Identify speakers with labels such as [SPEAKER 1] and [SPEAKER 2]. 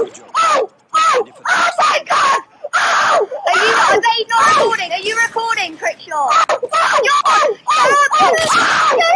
[SPEAKER 1] Oh! Oh! Oh! Oh my god! Oh!
[SPEAKER 2] Are you, are they not recording? Are you recording, Crickshaw?
[SPEAKER 1] Oh! Oh! Oh! Oh!